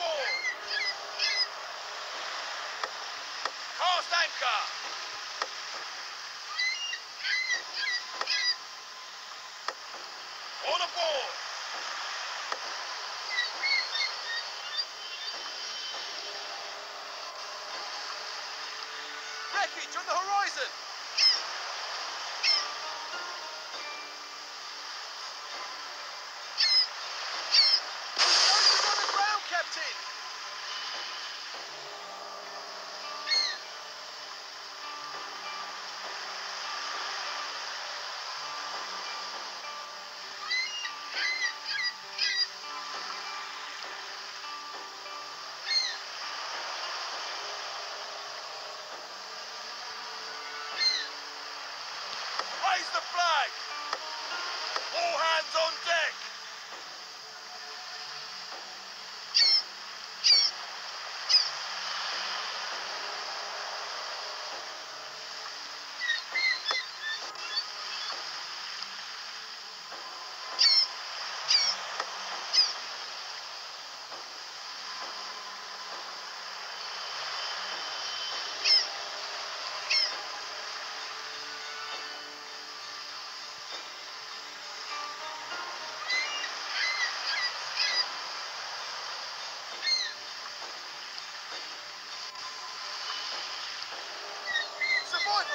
On the board!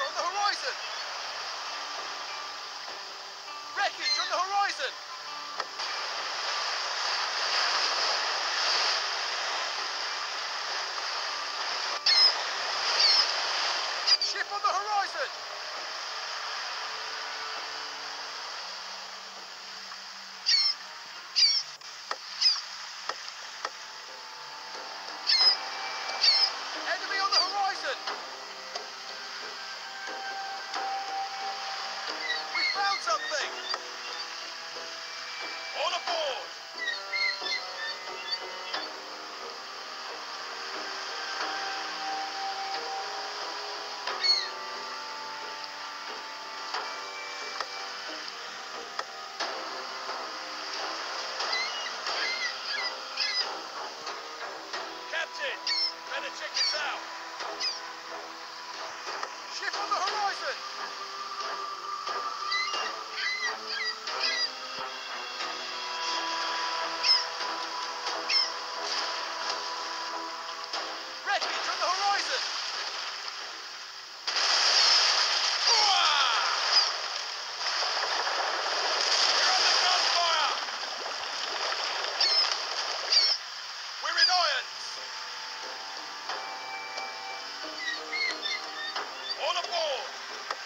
on the horizon! Wreckage on the horizon! Ship on the horizon! on the board.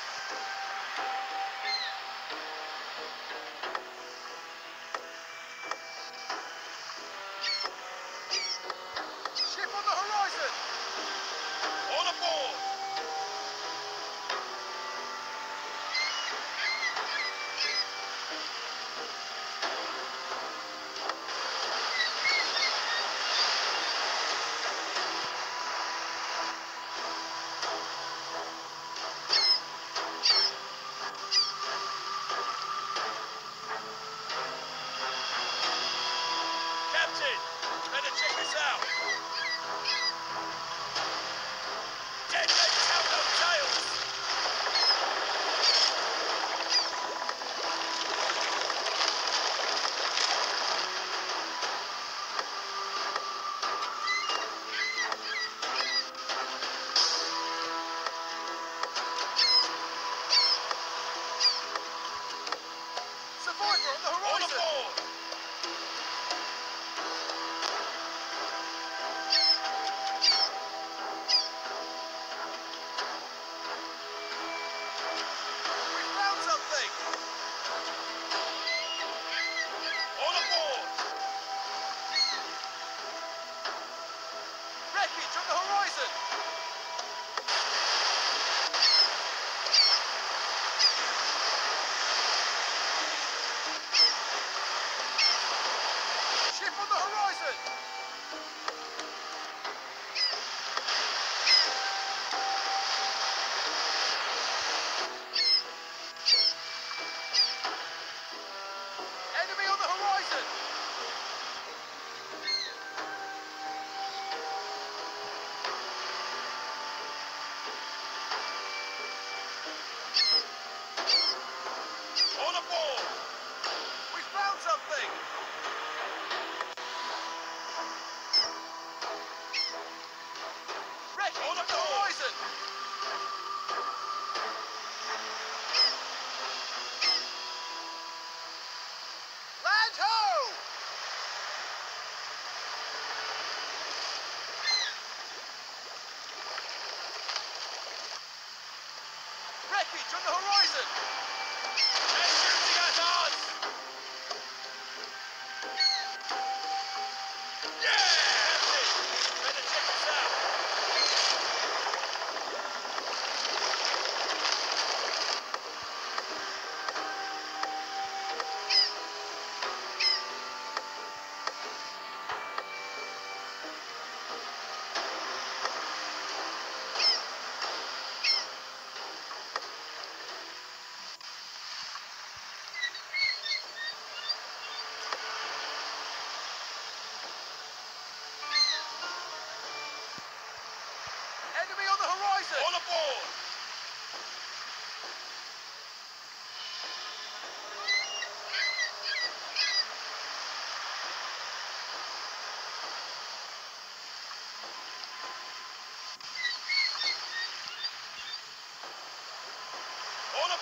Thank you.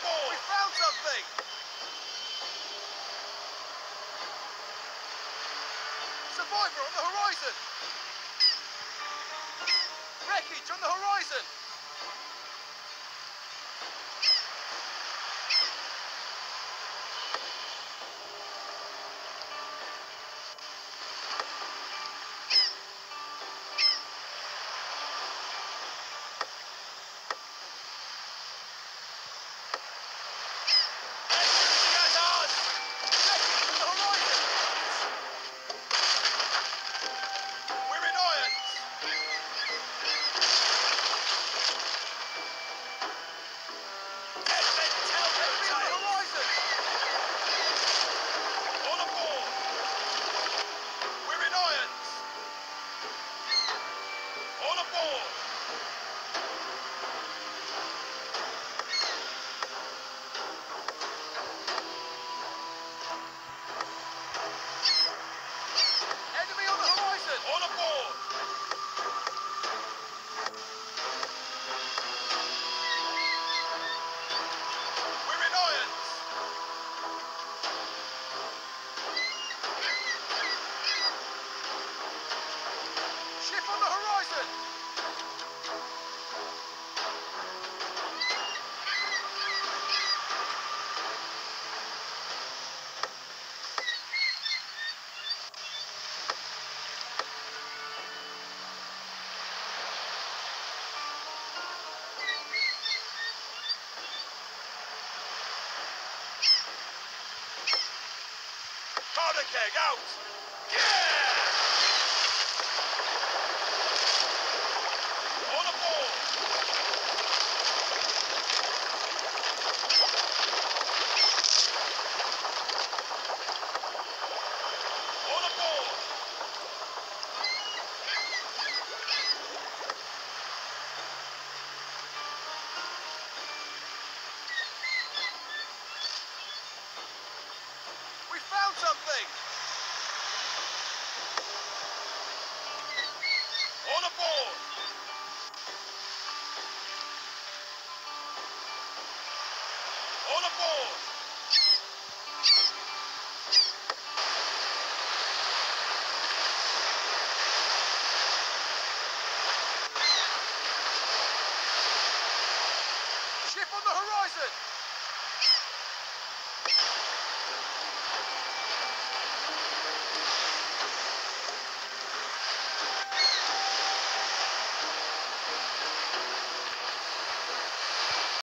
Something! Survivor on the horizon! Wreckage on the horizon! Keg out! Yeah! On aboard! On aboard! We found something! On aboard! On aboard! Ship on the horizon!